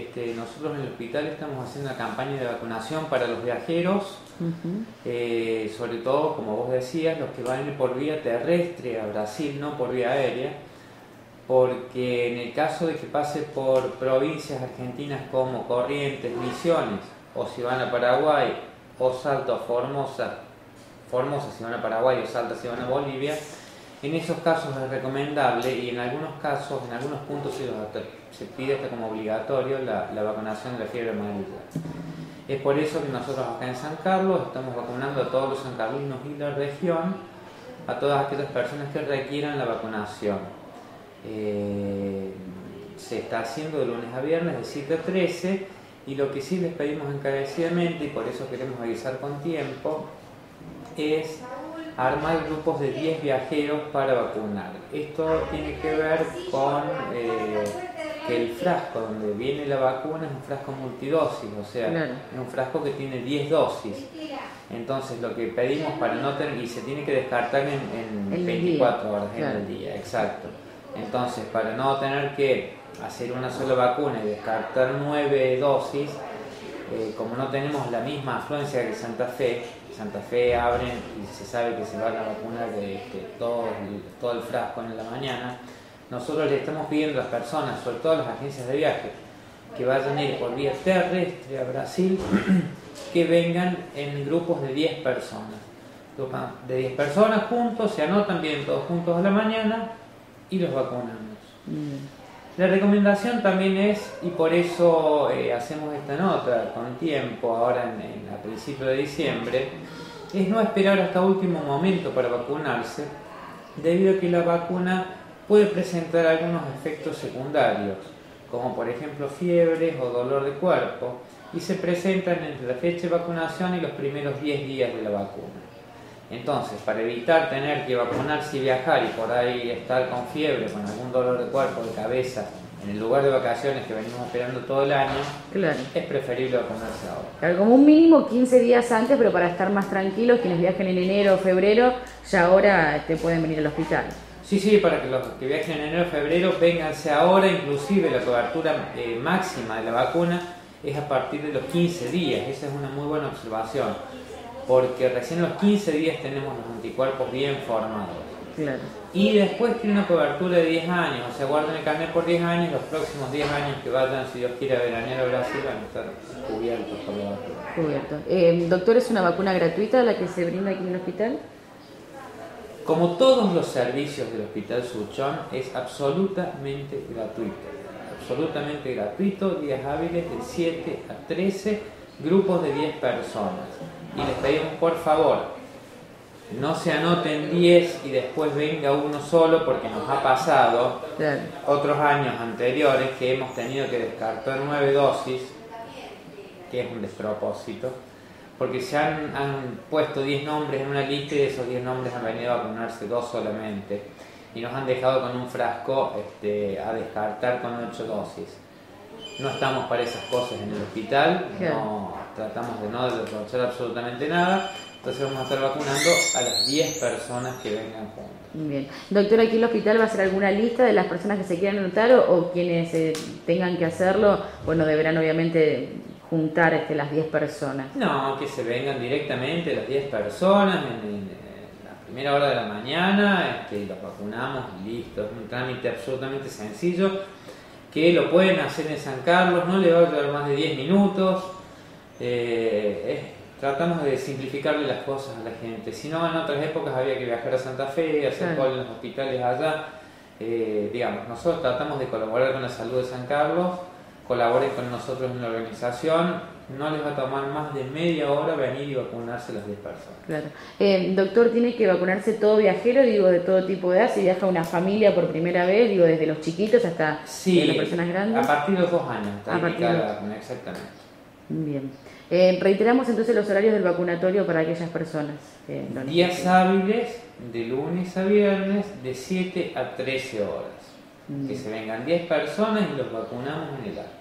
Este, nosotros en el hospital estamos haciendo una campaña de vacunación para los viajeros, eh, sobre todo, como vos decías, los que van por vía terrestre a Brasil, no por vía aérea, porque en el caso de que pase por provincias argentinas como Corrientes, Misiones, o si van a Paraguay, o Salto a Formosa, Formosa si van a Paraguay, o Salta si van a Bolivia, en esos casos es recomendable y en algunos casos, en algunos puntos se, pide hasta como obligatorio la, vacunación de la fiebre amarilla. Es por eso que nosotros acá en San Carlos estamos vacunando a todos los sancarlinos y la región, a todas aquellas personas que requieran la vacunación. Eh, se está haciendo de lunes a viernes de 7 a 13 y lo que sí les pedimos encarecidamente y por eso queremos avisar con tiempo es armar grupos de 10 viajeros para vacunar. Esto tiene que ver con eh, que el frasco donde viene la vacuna es un frasco multidosis, o sea, es un frasco que tiene 10 dosis. Entonces lo que pedimos para no tener, y se tiene que descartar en, 24 horas en el día, exacto. Entonces para no tener que hacer una sola vacuna y descartar 9 dosis, eh, como no tenemos la misma afluencia que Santa Fe, Santa Fe abren y se sabe que se van a vacunar de, todo, todo el frasco en la mañana, nosotros le estamos pidiendo a las personas, sobre todo a las agencias de viaje, que vayan a ir por vía terrestre a Brasil, que vengan en grupos de 10 personas. De 10 personas juntos, se anotan bien todos juntos a la mañana y los vacunamos. La recomendación también es, y por eso eh, hacemos esta nota con tiempo, ahora en, a principios de diciembre, es no esperar hasta último momento para vacunarse, debido a que la vacuna puede presentar algunos efectos secundarios, como por ejemplo fiebres o dolor de cuerpo, y se presentan entre la fecha de vacunación y los primeros 10 días de la vacuna. Entonces, para evitar tener que vacunarse y viajar y por ahí estar con fiebre, con algún dolor de cuerpo, de cabeza, en el lugar de vacaciones que venimos esperando todo el año, es preferible vacunarse ahora. Claro, como un mínimo 15 días antes, pero para estar más tranquilos, quienes viajen en enero o febrero, ya ahora este, pueden venir al hospital. Sí, sí, para que los que viajen en enero o febrero, vénganse ahora, inclusive la cobertura eh, máxima de la vacuna es a partir de los 15 días, esa es una muy buena observación porque recién los 15 días tenemos los anticuerpos bien formados. Claro. Y después tiene una cobertura de 10 años, o sea, guardan el carnet por 10 años, los próximos 10 años que vayan, si Dios quiere, a veranear a Brasil, van a estar cubiertos por la vacuna. Cubierto. Eh, doctor, ¿es una vacuna gratuita la que se brinda aquí en el hospital? Como todos los servicios del Hospital Suchón, es absolutamente gratuito. Absolutamente gratuito, días hábiles de 7 a 13, grupos de 10 personas y les pedimos por favor, no se anoten 10 y después venga uno solo porque nos ha pasado otros años anteriores que hemos tenido que descartar 9 dosis, que es un despropósito, porque se han, puesto 10 nombres en una lista y de esos 10 nombres han venido a vacunarse dos solamente. Y nos han dejado con un frasco este, a descartar con 8 dosis. No estamos para esas cosas en el hospital, no, tratamos de no desaprovechar absolutamente nada, entonces vamos a estar vacunando a las 10 personas que vengan juntos. Bien. Doctor, ¿aquí el hospital va a hacer alguna lista de las personas que se quieran anotar o, quienes eh, tengan que hacerlo? Bueno, deberán obviamente juntar este, las 10 personas. No, que se vengan directamente las 10 personas en, la primera hora de la mañana, este, los vacunamos y listo. Es un trámite absolutamente sencillo que lo pueden hacer en San Carlos, no le va a llevar más de 10 minutos eh, tratamos de simplificarle las cosas a la gente. Si no, en otras épocas había que viajar a Santa Fe, hacer claro. en los hospitales allá. Eh, digamos, nosotros tratamos de colaborar con la salud de San Carlos, colaboren con nosotros en la organización. No les va a tomar más de media hora venir y vacunarse las 10 personas. Claro. Eh, doctor, ¿tiene que vacunarse todo viajero, digo, de todo tipo de edad? Si viaja una familia por primera vez, digo, desde los chiquitos hasta las personas grandes. A partir de los dos años, está a exactamente. Bien. Eh, reiteramos entonces los horarios del vacunatorio para aquellas personas. Días hábiles de lunes a viernes de 7 a 13 horas. Que se vengan 10 personas y los vacunamos en el acto.